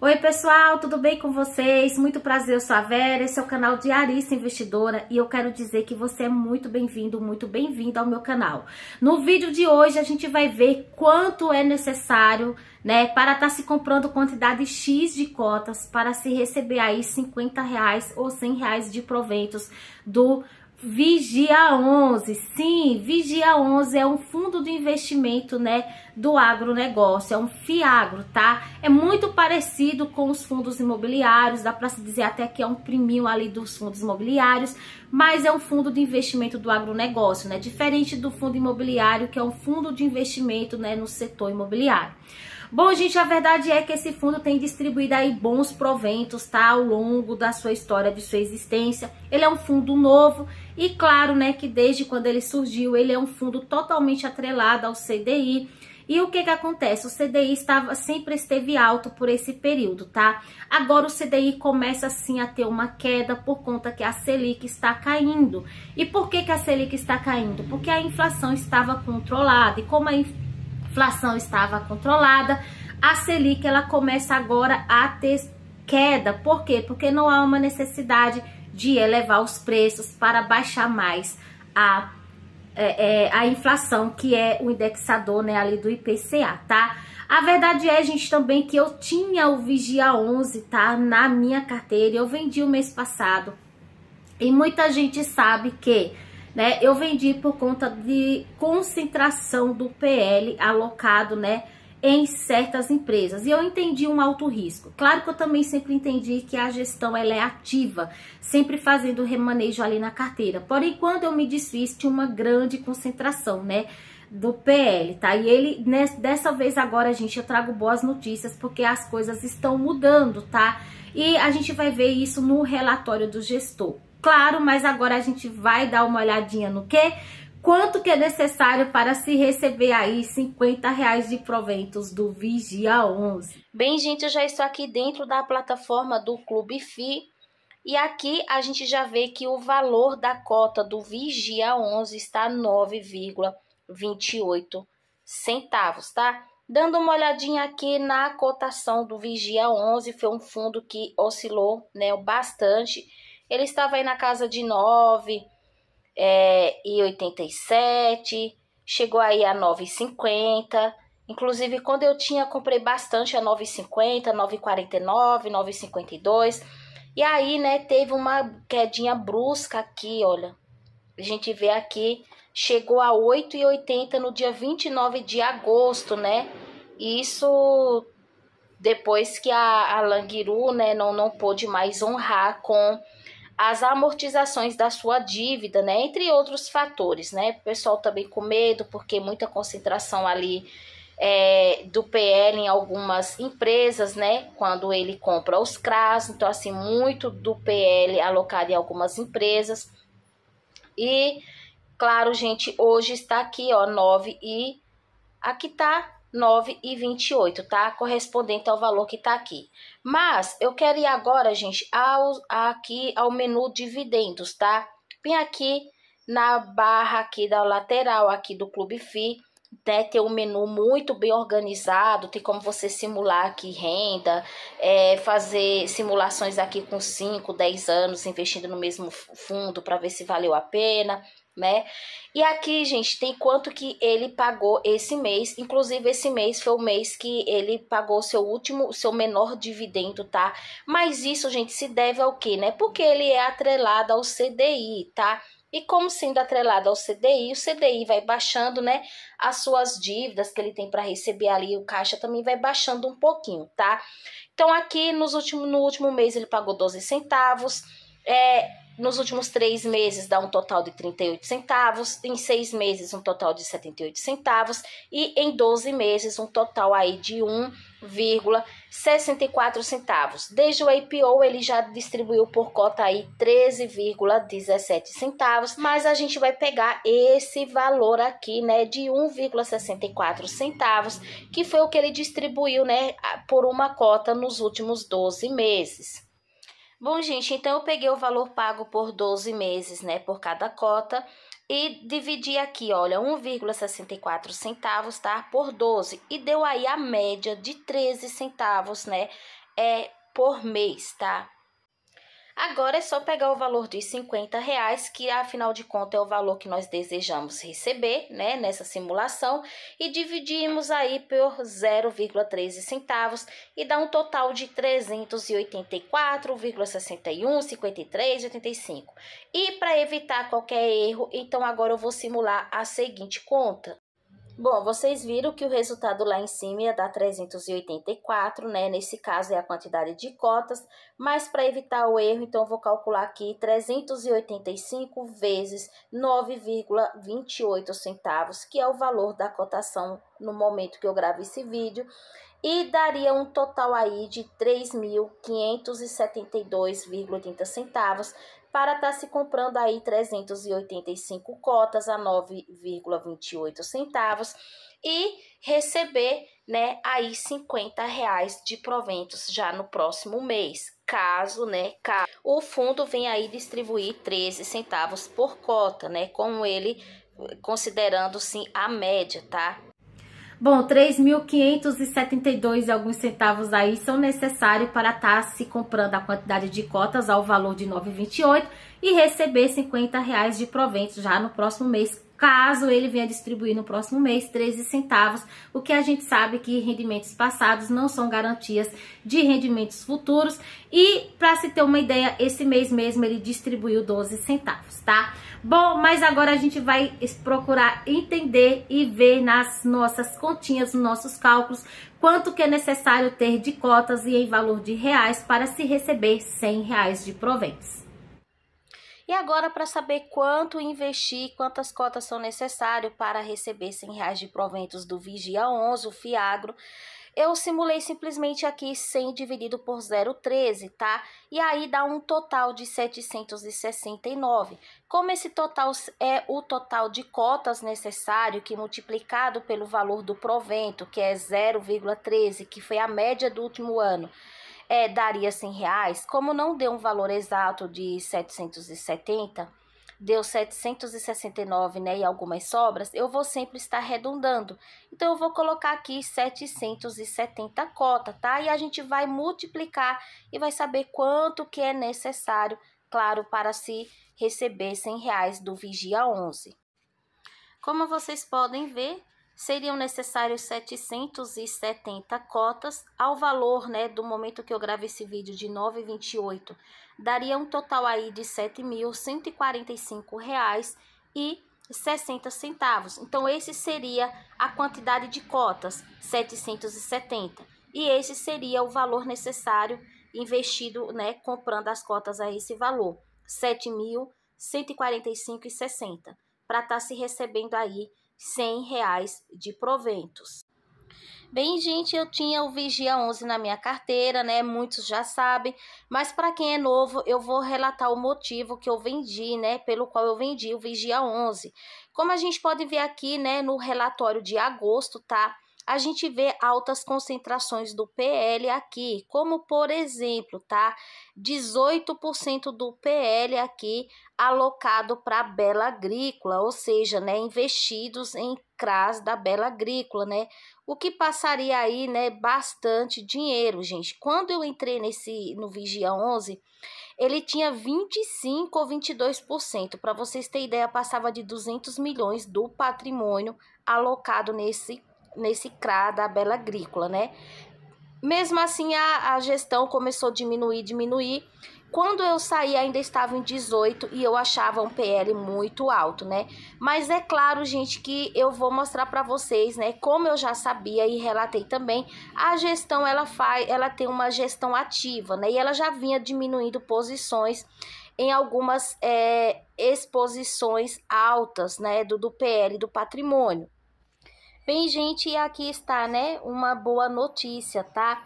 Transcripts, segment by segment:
Oi pessoal, tudo bem com vocês? Muito prazer, eu sou a Vera, esse é o canal Diarista Investidora e eu quero dizer que você é muito bem-vindo, muito bem-vinda ao meu canal. No vídeo de hoje a gente vai ver quanto é necessário né, para estar tá se comprando quantidade X de cotas para se receber aí 50 reais ou 100 reais de proventos do Vigia 11, sim, Vigia 11 é um fundo de investimento, né, do agronegócio, é um FIAGRO, tá? É muito parecido com os fundos imobiliários, dá para se dizer até que é um priminho ali dos fundos imobiliários, mas é um fundo de investimento do agronegócio, né? Diferente do fundo imobiliário, que é um fundo de investimento, né, no setor imobiliário. Bom, gente, a verdade é que esse fundo tem distribuído aí bons proventos, tá? Ao longo da sua história, de sua existência. Ele é um fundo novo e claro, né, que desde quando ele surgiu, ele é um fundo totalmente atrelado ao CDI. E o que que acontece? O CDI estava, sempre esteve alto por esse período, tá? Agora o CDI começa sim a ter uma queda por conta que a Selic está caindo. E por que que a Selic está caindo? Porque a inflação estava controlada. E como a inflação inflação estava controlada, a Selic ela começa agora a ter queda. Por quê? Porque não há uma necessidade de elevar os preços para baixar mais a, é, é, a inflação, que é o indexador né, ali do IPCA, tá? A verdade é, gente, também que eu tinha o Vigia 11, tá? Na minha carteira, eu vendi o mês passado. E muita gente sabe que né? Eu vendi por conta de concentração do PL alocado, né? Em certas empresas e eu entendi um alto risco. Claro que eu também sempre entendi que a gestão ela é ativa, sempre fazendo remanejo ali na carteira. Porém, quando eu me desfiz, tinha uma grande concentração, né? do PL, tá? E ele, dessa vez agora, gente, eu trago boas notícias porque as coisas estão mudando, tá? E a gente vai ver isso no relatório do gestor. Claro, mas agora a gente vai dar uma olhadinha no que? Quanto que é necessário para se receber aí 50 reais de proventos do Vigia 11? Bem, gente, eu já estou aqui dentro da plataforma do Clube FI. E aqui a gente já vê que o valor da cota do Vigia 11 está 9,28 centavos, tá? Dando uma olhadinha aqui na cotação do Vigia 11, foi um fundo que oscilou né, bastante ele estava aí na casa de 9 é, e 87, chegou aí a 9,50. Inclusive, quando eu tinha, comprei bastante a 9,50, 9,49, 9,52. E aí, né, teve uma quedinha brusca aqui, olha. A gente vê aqui, chegou a 8,80 no dia 29 de agosto, né? Isso depois que a, a Languiru, né, não, não pôde mais honrar com as amortizações da sua dívida, né? Entre outros fatores, né? O pessoal também com medo, porque muita concentração ali é, do PL em algumas empresas, né? Quando ele compra os CRAS, então assim, muito do PL alocado em algumas empresas. E, claro, gente, hoje está aqui, ó, 9 e aqui tá 9,28, tá? Correspondente ao valor que tá aqui. Mas eu quero ir agora, gente, ao, aqui ao menu dividendos, tá? Vem aqui na barra aqui da lateral aqui do Clube FI, né, tem um menu muito bem organizado, tem como você simular aqui renda, é, fazer simulações aqui com 5, 10 anos investindo no mesmo fundo para ver se valeu a pena né? E aqui, gente, tem quanto que ele pagou esse mês. Inclusive, esse mês foi o mês que ele pagou seu último, seu menor dividendo, tá? Mas isso, gente, se deve ao quê, né? Porque ele é atrelado ao CDI, tá? E como sendo atrelado ao CDI, o CDI vai baixando, né? As suas dívidas que ele tem para receber ali, o caixa também vai baixando um pouquinho, tá? Então, aqui nos últimos, no último mês ele pagou 12 centavos. É, nos últimos três meses dá um total de 38 centavos, em seis meses um total de 78 centavos e em 12 meses um total aí de 1,64 centavos. Desde o IPO ele já distribuiu por cota aí 13,17 centavos, mas a gente vai pegar esse valor aqui, né, de 1,64 centavos, que foi o que ele distribuiu, né, por uma cota nos últimos 12 meses. Bom, gente, então eu peguei o valor pago por 12 meses, né, por cada cota e dividi aqui, olha, 1,64 centavos, tá, por 12 e deu aí a média de 13 centavos, né, é por mês, tá? Agora é só pegar o valor de 50 reais, que afinal de contas é o valor que nós desejamos receber, né, nessa simulação, e dividimos aí por 0,13 centavos e dá um total de 384,61, 53, 85. E para evitar qualquer erro, então agora eu vou simular a seguinte conta. Bom, vocês viram que o resultado lá em cima ia dar 384, né? Nesse caso é a quantidade de cotas, mas para evitar o erro, então vou calcular aqui 385 vezes 9,28 centavos, que é o valor da cotação no momento que eu gravo esse vídeo, e daria um total aí de 3.572,80 centavos, para estar tá se comprando aí 385 cotas a 9,28 centavos e receber, né, aí 50 reais de proventos já no próximo mês. Caso, né, caso o fundo venha aí distribuir 13 centavos por cota, né, com ele considerando sim a média, tá? Bom, 3.572 e alguns centavos aí são necessários para estar tá se comprando a quantidade de cotas ao valor de 9,28 e receber 50 reais de provento já no próximo mês, caso ele venha distribuir no próximo mês 13 centavos, o que a gente sabe que rendimentos passados não são garantias de rendimentos futuros e para se ter uma ideia, esse mês mesmo ele distribuiu 12 centavos, tá? Bom, mas agora a gente vai procurar entender e ver nas nossas continhas, nos nossos cálculos, quanto que é necessário ter de cotas e em valor de reais para se receber 100 reais de proventos. E agora, para saber quanto investir, quantas cotas são necessárias para receber 100 reais de proventos do Vigia 11, o Fiagro, eu simulei simplesmente aqui 100 dividido por 0,13, tá? E aí dá um total de 769. Como esse total é o total de cotas necessário, que multiplicado pelo valor do provento, que é 0,13, que foi a média do último ano, é, daria 100 reais, como não deu um valor exato de 770, deu 769, né, e algumas sobras, eu vou sempre estar arredondando. Então, eu vou colocar aqui 770 cota, tá? E a gente vai multiplicar e vai saber quanto que é necessário, claro, para se receber 100 reais do Vigia 11. Como vocês podem ver, seriam necessários 770 cotas ao valor, né, do momento que eu gravo esse vídeo de 9,28, daria um total aí de R$ 7.145,60 centavos. Então esse seria a quantidade de cotas, 770. E esse seria o valor necessário investido, né, comprando as cotas a esse valor, R$ 7.145,60, para estar tá se recebendo aí 100 reais de proventos. Bem, gente, eu tinha o Vigia 11 na minha carteira, né? Muitos já sabem, mas para quem é novo, eu vou relatar o motivo que eu vendi, né? Pelo qual eu vendi o Vigia 11. Como a gente pode ver aqui, né, no relatório de agosto, tá? A gente vê altas concentrações do PL aqui, como por exemplo, tá? 18% do PL aqui alocado para Bela Agrícola, ou seja, né, investidos em CRAS da Bela Agrícola, né? O que passaria aí, né, bastante dinheiro, gente. Quando eu entrei nesse no Vigia 11, ele tinha 25 ou 22%. Para vocês terem ideia, passava de 200 milhões do patrimônio alocado nesse nesse CRA da Bela Agrícola, né? Mesmo assim, a, a gestão começou a diminuir, diminuir. Quando eu saí, ainda estava em 18 e eu achava um PL muito alto, né? Mas é claro, gente, que eu vou mostrar para vocês, né? Como eu já sabia e relatei também, a gestão ela faz, ela tem uma gestão ativa, né? E ela já vinha diminuindo posições em algumas é, exposições altas, né? Do, do PL do patrimônio. Bem, gente, aqui está, né, uma boa notícia, tá?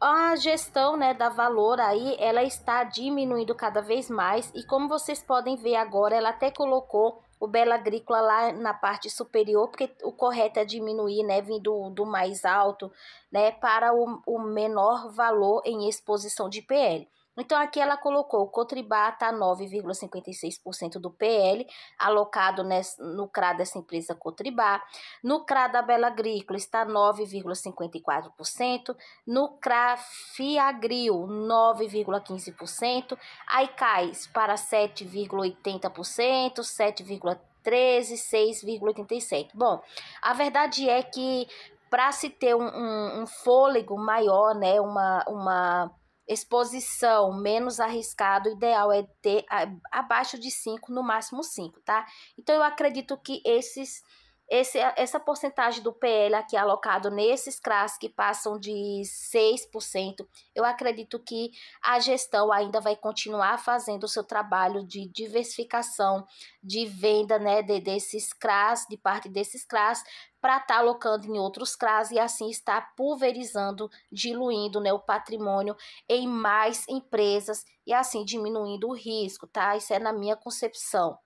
A gestão, né, da Valor aí, ela está diminuindo cada vez mais e como vocês podem ver agora, ela até colocou o Bela Agrícola lá na parte superior, porque o correto é diminuir, né, vindo do mais alto, né, para o, o menor valor em exposição de PL. Então, aqui ela colocou o Cotribá tá 9,56% do PL, alocado nesse, no CRA dessa empresa Cotribá. No CRA da Bela Agrícola está 9,54%. No CRA Fiagril, 9,15%. Aí cai para 7,80%, 7,13%. 6,87. Bom, a verdade é que para se ter um, um, um, fôlego maior, né, uma, uma exposição menos arriscado, o ideal é ter abaixo de 5, no máximo 5, tá? Então, eu acredito que esses esse, essa porcentagem do PL aqui alocado nesses CRAS que passam de 6%, eu acredito que a gestão ainda vai continuar fazendo o seu trabalho de diversificação de venda né, de, desses CRAS, de parte desses CRAS, para estar tá alocando em outros CRAS e assim estar pulverizando, diluindo né, o patrimônio em mais empresas e assim diminuindo o risco, tá? Isso é na minha concepção.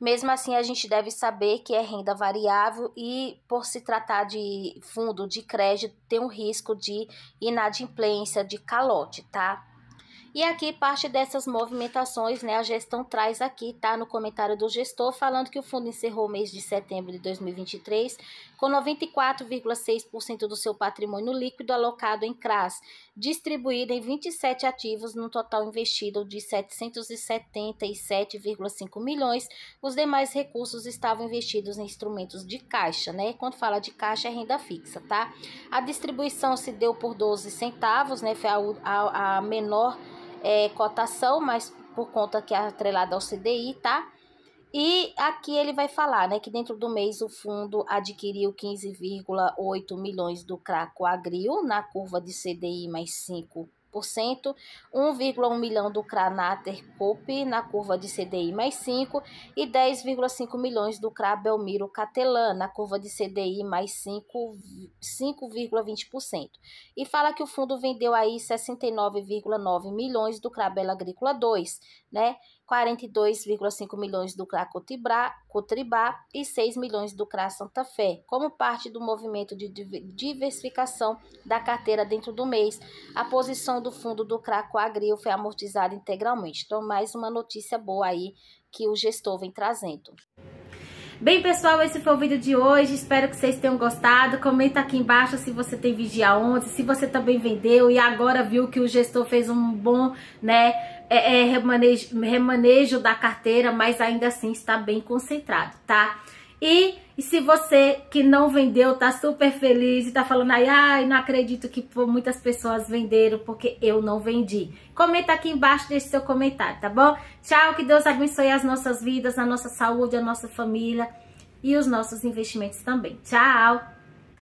Mesmo assim, a gente deve saber que é renda variável e, por se tratar de fundo de crédito, tem um risco de inadimplência, de calote, tá? E aqui parte dessas movimentações, né, a gestão traz aqui, tá, no comentário do gestor, falando que o fundo encerrou o mês de setembro de 2023 com 94,6% do seu patrimônio líquido alocado em CRAS, distribuído em 27 ativos, no total investido de 777,5 milhões. Os demais recursos estavam investidos em instrumentos de caixa, né? Quando fala de caixa é renda fixa, tá? A distribuição se deu por 12 centavos, né? Foi a, a, a menor é, cotação, mas por conta que é atrelada ao CDI, tá? E aqui ele vai falar, né, que dentro do mês o fundo adquiriu 15,8 milhões do Craco Agril na curva de CDI mais 5 1,1 milhão do Cranater Coop na curva de CDI mais 5 e 10,5 milhões do CRA Belmiro Catelan na curva de CDI mais 5,20%. E fala que o fundo vendeu aí 69,9 milhões do CRA Bela Agrícola 2, né? 42,5 milhões do CRA Cotribá, Cotribá e 6 milhões do CRA Santa Fé, como parte do movimento de diversificação da carteira dentro do mês. A posição do fundo do CRA Coagril foi amortizada integralmente. Então, mais uma notícia boa aí que o gestor vem trazendo. Bem, pessoal, esse foi o vídeo de hoje. Espero que vocês tenham gostado. Comenta aqui embaixo se você tem Vigia 11, se você também vendeu e agora viu que o gestor fez um bom, né, é, é, remanejo, remanejo da carteira, mas ainda assim está bem concentrado, tá? E, e, se você que não vendeu tá super feliz e tá falando aí, ai, não acredito que muitas pessoas venderam porque eu não vendi. Comenta aqui embaixo, deixe seu comentário, tá bom? Tchau, que Deus abençoe as nossas vidas, a nossa saúde, a nossa família e os nossos investimentos também. Tchau!